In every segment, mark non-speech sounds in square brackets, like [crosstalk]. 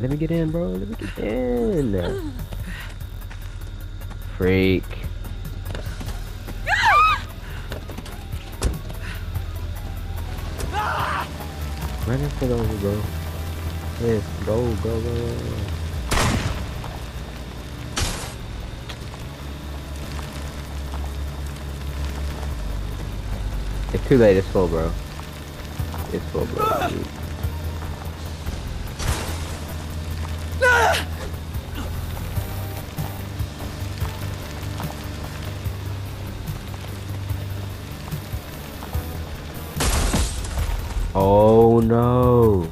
Let me get in, bro. Let me get in. Freak. Run into those, bro. Yes, go, go, go, go. It's too late, it's full, bro. It's full, bro. Dude. No!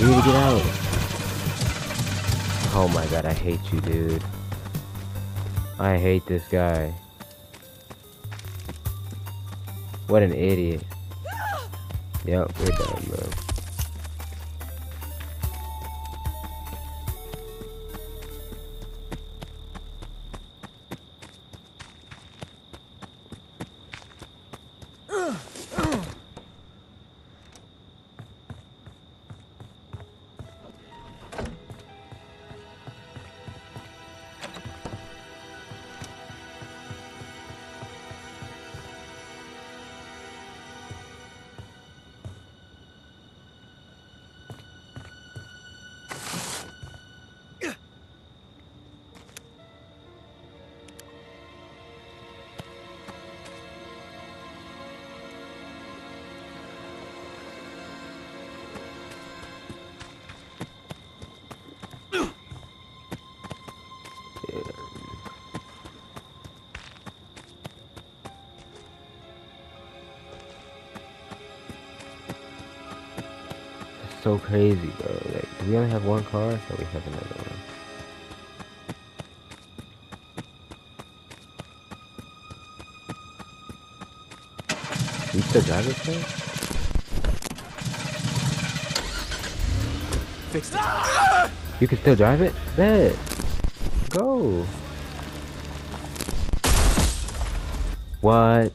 We need to get out. Oh my god, I hate you, dude. I hate this guy. What an idiot. Yep, we're done, bro. So crazy, bro. Like, do we only have one car? So we have another one. You still drive this thing? Fixed it. You can still drive it? Bet. Go. What?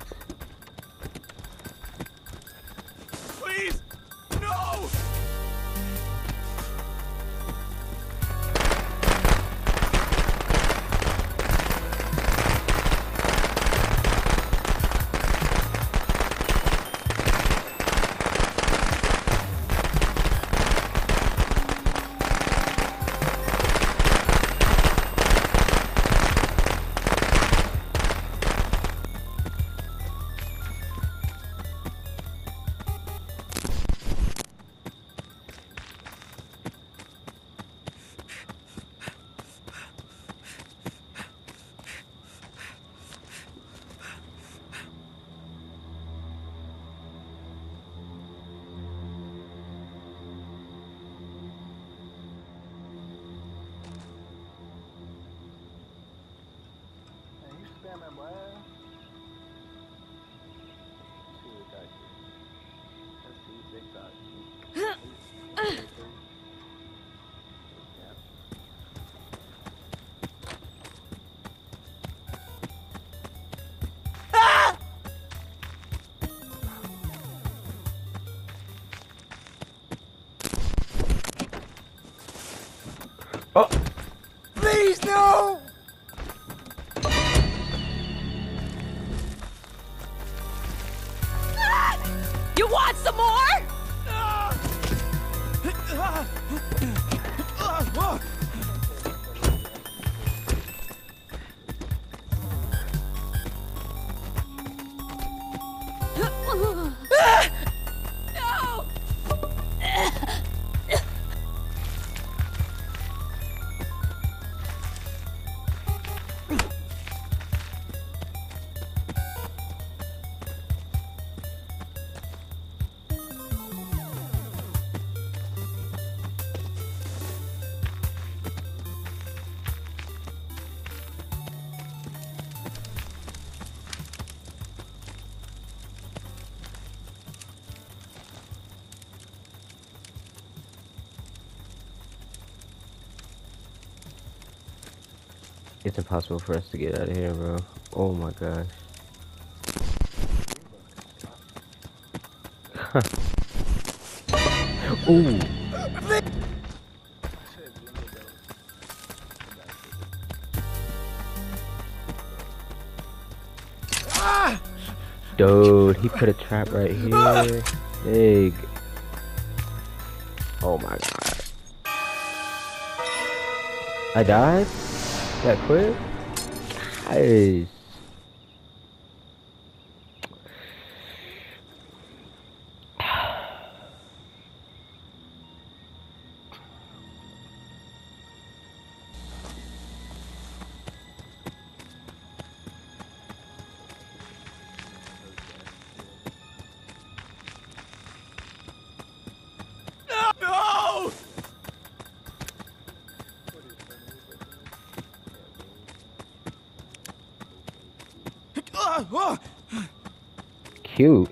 Oh! Please, no! It's impossible for us to get out of here, bro. Oh my gosh. [laughs] Ooh. Dude, he put a trap right here. Big. Oh my god. I died? That quick? Guys. No! Cute.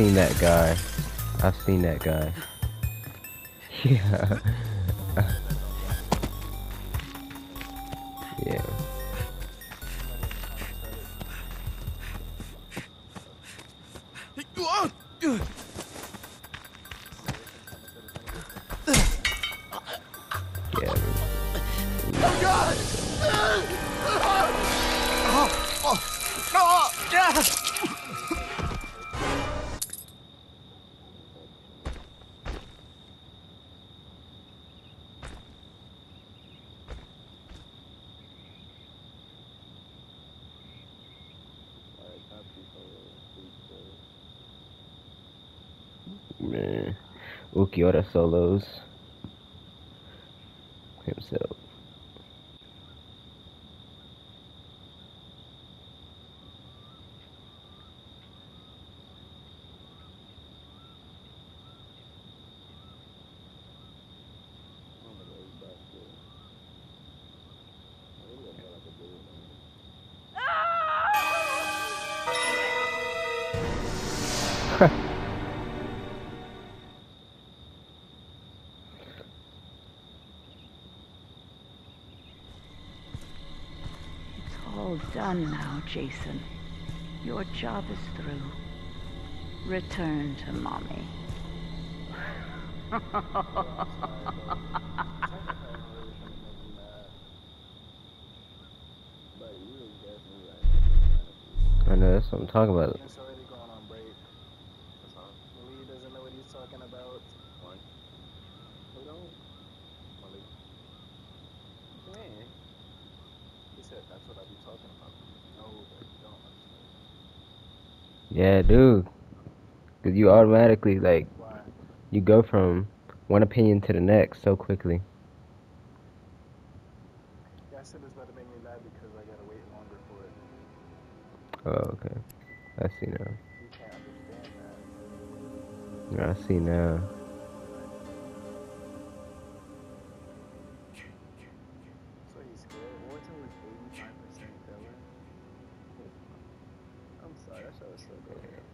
Seen that guy. I've seen that guy. [laughs] Yeah. [laughs] yeah. Ah! Yeah. Oh God! Oh, oh, oh, yeah. Man. Ulquiorra solos. All done now, Jason. Your job is through. Return to mommy. [laughs] I know that's what I'm talking about. He's already going on break. That's all. Lee doesn't know what he's talking about. What? Who don't? Malik. What you mean? He said that's what I be talking about. No, but you don't dude. Cause you automatically like you go from one opinion to the next so quickly. Yeah, I said it's about to make me mad because I gotta wait longer for it. Oh, okay. I see now. You can't understand that. I see now.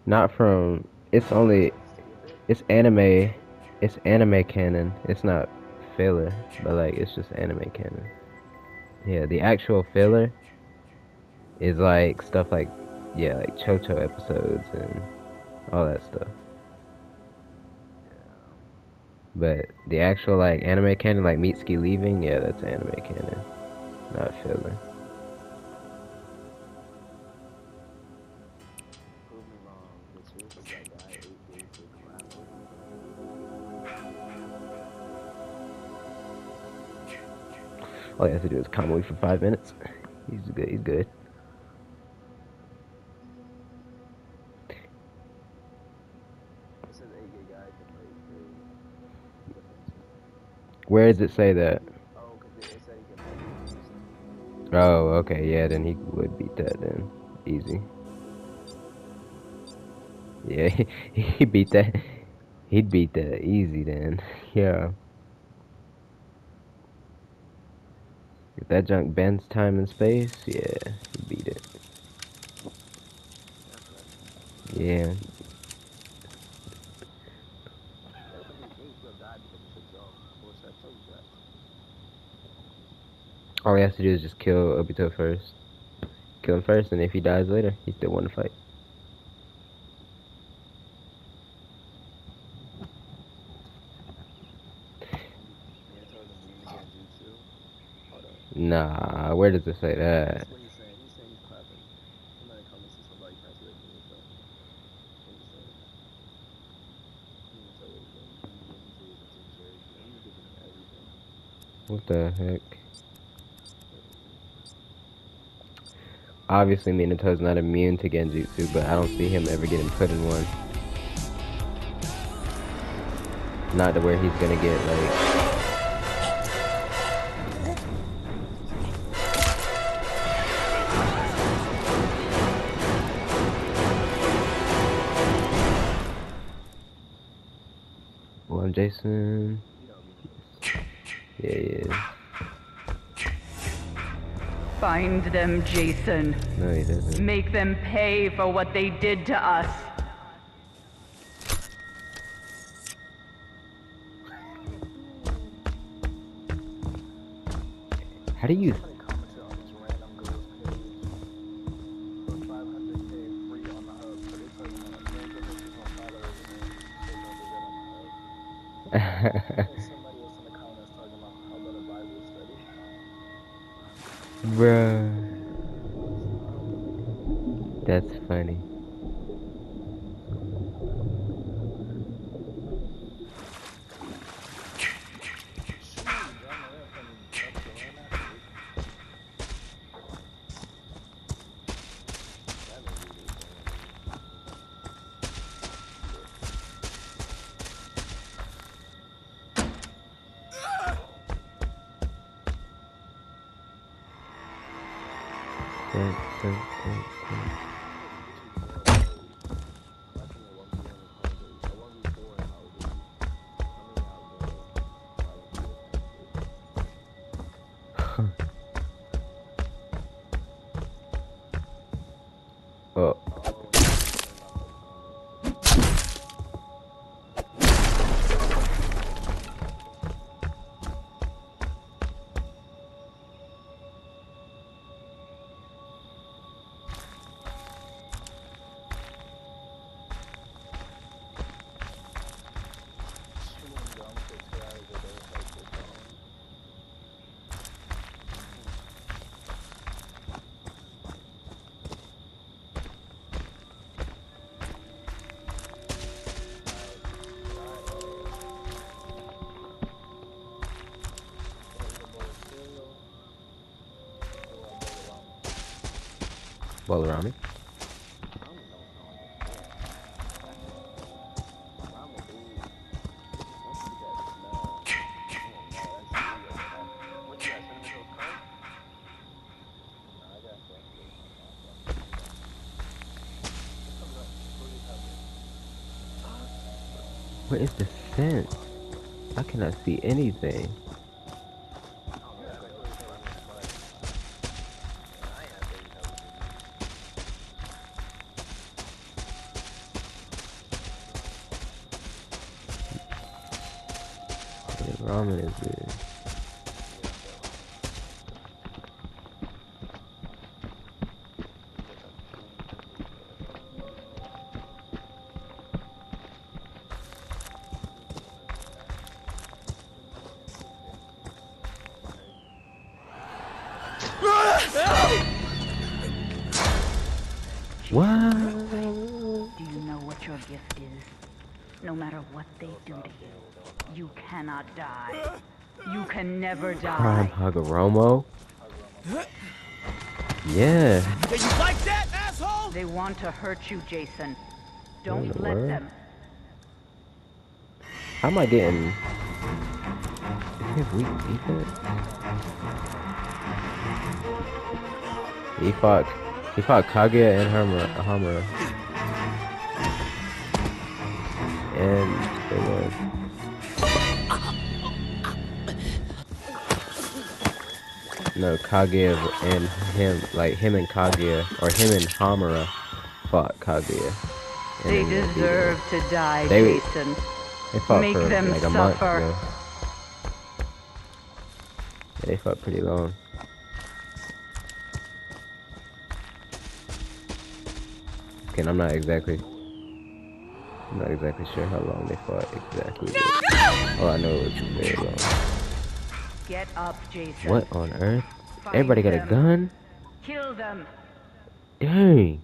Not from. It's only. It's anime. It's anime canon. It's not filler, but like it's just anime canon. Yeah, the actual filler is like stuff like yeah, like Chocho episodes and all that stuff. But the actual like anime canon, like Mitsuki leaving, yeah, that's anime canon, not filler. All he has to do is calm for five minutes. He's good. He's good. Where does it say that? Oh. Oh, okay, yeah, then he would beat that then. Easy. Yeah, he, [laughs] he beat that. He'd beat that easy then. [laughs] Yeah. If that junk bends time and space, yeah, he beat it. Yeah. All he has to do is just kill Obito first. Kill him first, and if he dies later, he still won the fight. Nah, where does it say that? That's what he's saying. He's saying he's clapping. Somebody comments to somebody can't see that thing, so. What he's saying. He didn't say what he's saying. He didn't say it was very good. He was giving say that? What the heck? Obviously, Minato's not immune to Genjutsu, but I don't see him ever getting put in one. Not to where he's gonna get, like... them, Jason. No, he doesn't. Make them pay for what they did to us. How do you... Balarami. What is the sense? I cannot see anything. What? Do you know what your gift is? No matter what they do to you, you cannot die. You can never die. Prime die. Hagoromo? Yeah. Did you like that, asshole? They want to hurt you, Jason. Don't the let world? them. How am I getting? Is we have it? defense? He fought. He fought Kaguya and Hamura. Hamura. And they won. No, Kaguya and him, like him and Kaguya, or him and Hamura fought Kaguya. and They then beat him. deserve to die, They- Jason. They fought Make for them like a month suffer. ago. Yeah, they fought pretty long. Okay, I'm not exactly. I'm not exactly sure how long they fought exactly. but all oh, I know is very long. Get up, Jason. What on earth? Find Everybody got a gun? Kill them. Dang.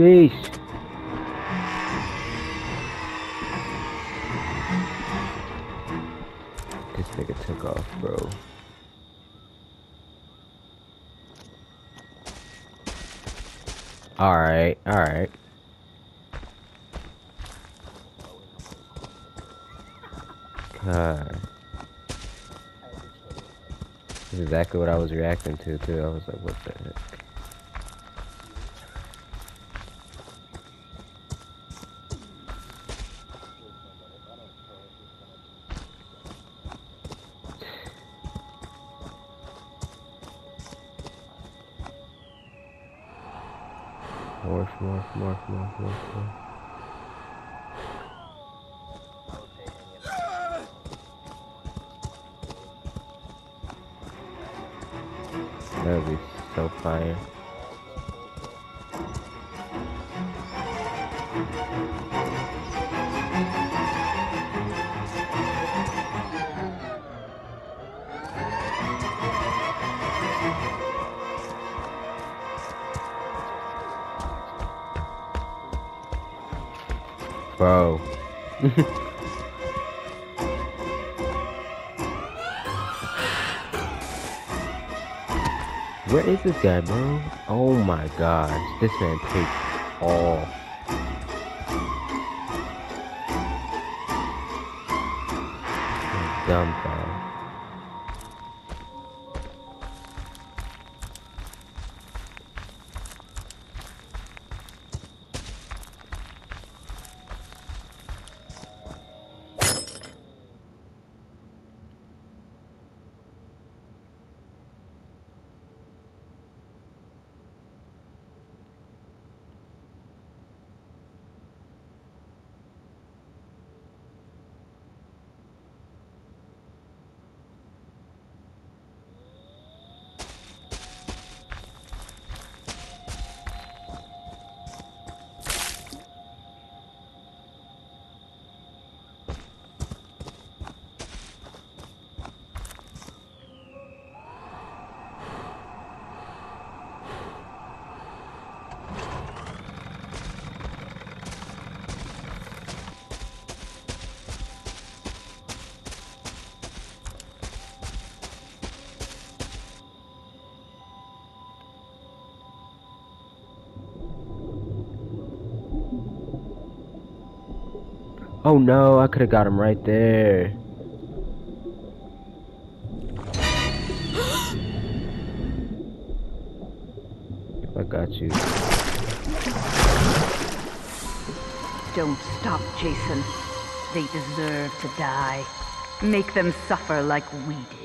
Sheesh. This nigga took off, bro. Alright, alright. God. This is exactly what I was reacting to, too. I was like, what the heck? Morph, morph, morph, morph. That would be so fire. Bro. [laughs] Where is this guy, bro? Oh my gosh, this man takes all. Dumb guy. Oh no, I could have got him right there. if I got you. Don't stop, Jason. They deserve to die. Make them suffer like we did.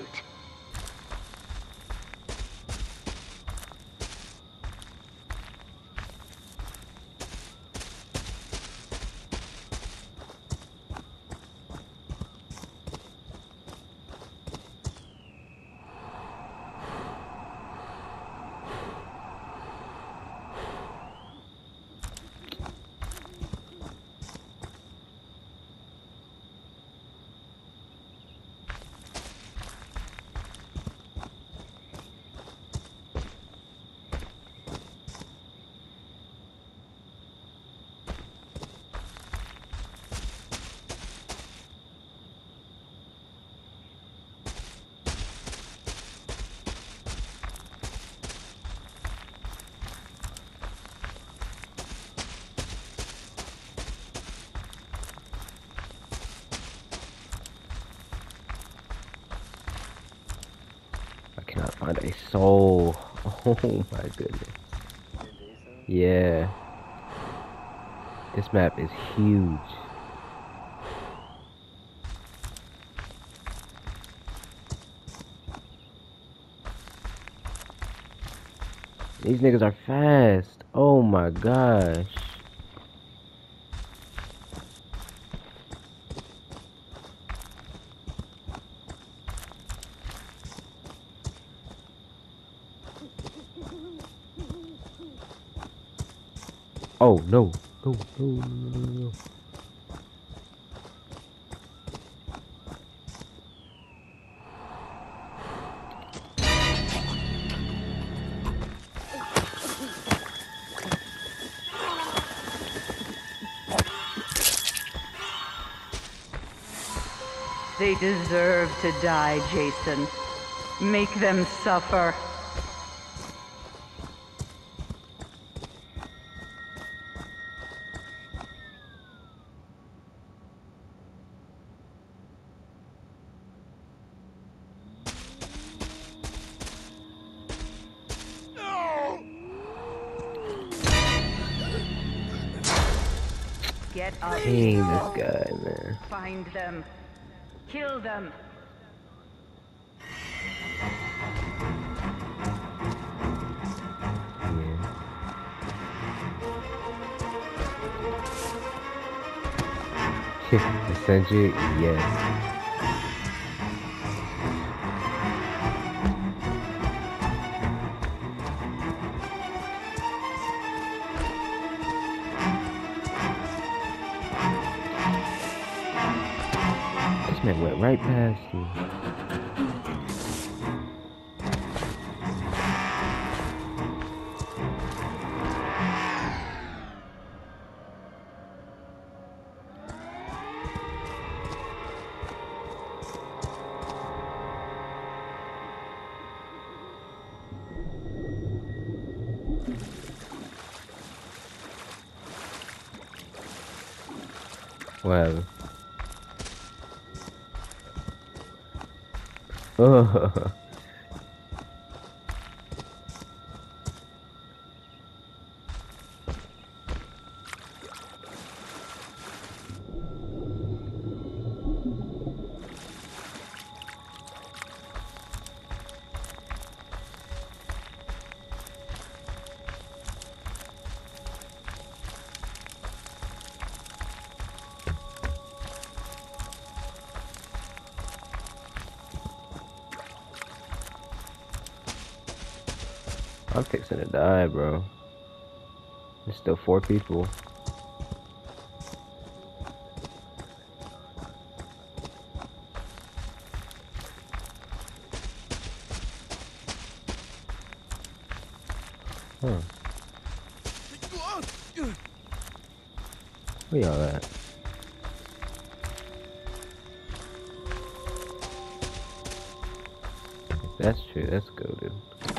cannot find a soul. [laughs] Oh my goodness. Yeah. This map is huge. These niggas are fast. Oh my gosh. Oh no, no, no, no, no, no. They deserve to die, Jason. Make them suffer. Them. Kill them. [laughs] Senju, yes. Right past you. Oh. [laughs] die, bro. There's still four people. Huh. Where y'all at? That's true, let's go, dude.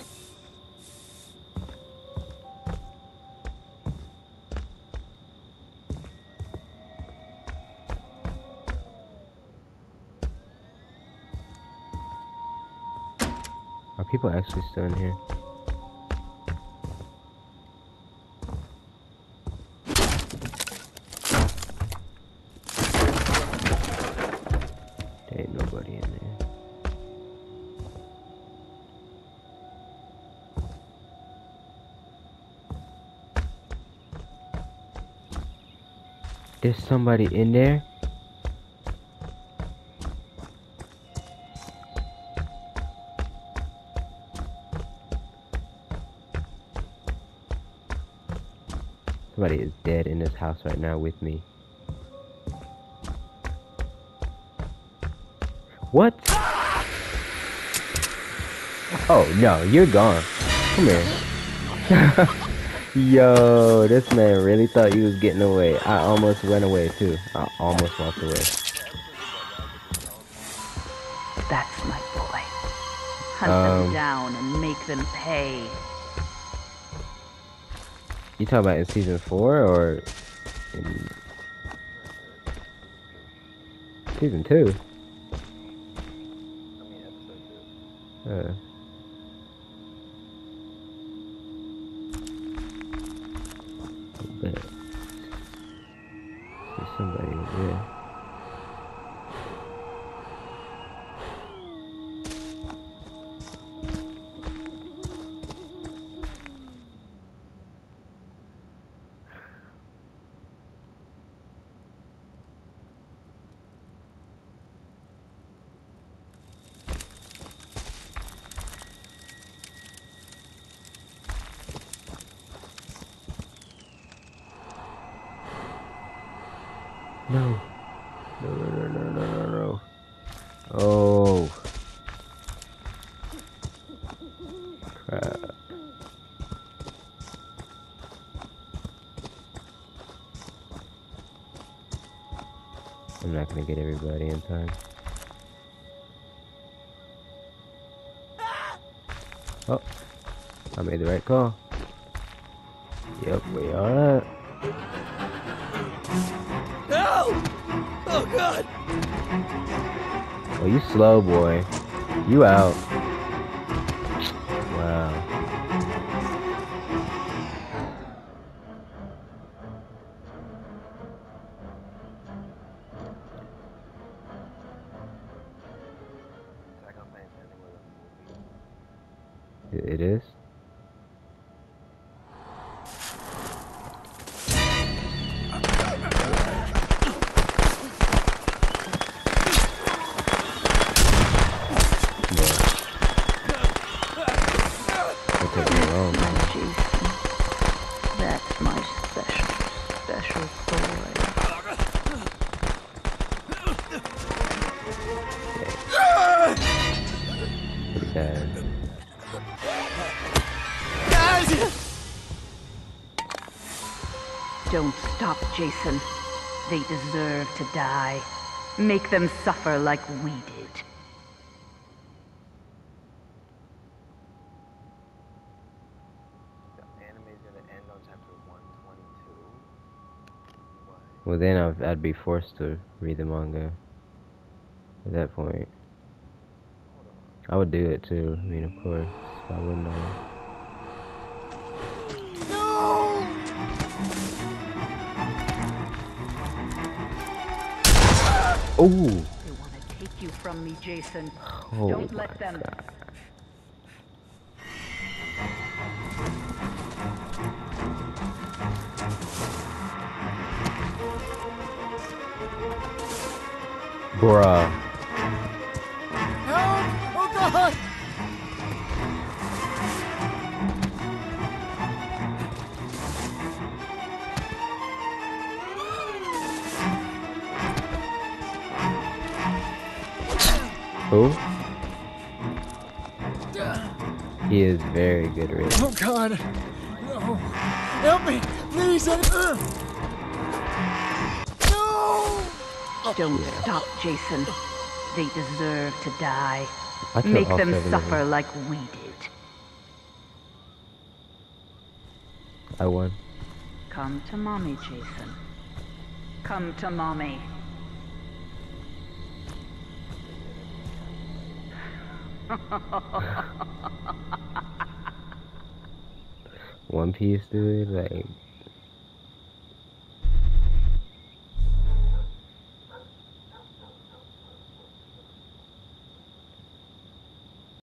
People actually still in here? There ain't nobody in there. There's somebody in there? Somebody is dead in this house right now with me. What? Oh no, you're gone. Come here. [laughs] Yo, this man really thought he was getting away. I almost went away too. I almost walked away. That's my boy. Hunt Um, them down and make them pay. You talking about in season four or in season two? No. No, no, no, no, no, no. Oh. Crap. I'm not gonna get everybody in time. Oh, I made the right call. Yep, we are. God! Oh, you slow boy. You out. Jason. They deserve to die. Make them suffer like we did. The anime's gonna end on chapter 122. What? Well, then I'd, be forced to read the manga. At that point, I would do it too. I mean, of course. I wouldn't I? Oh! They want to take you from me, Jason. Oh Don't my let them. God. Bruh. Help! Oh god! Who? He is very good at it. Oh god! No! Help me! Please! I- No! Don't stop, Jason. They deserve to die. I Make them seven of suffer like we did. I won. Come to mommy, Jason. Come to mommy. One Piece, dude. Like,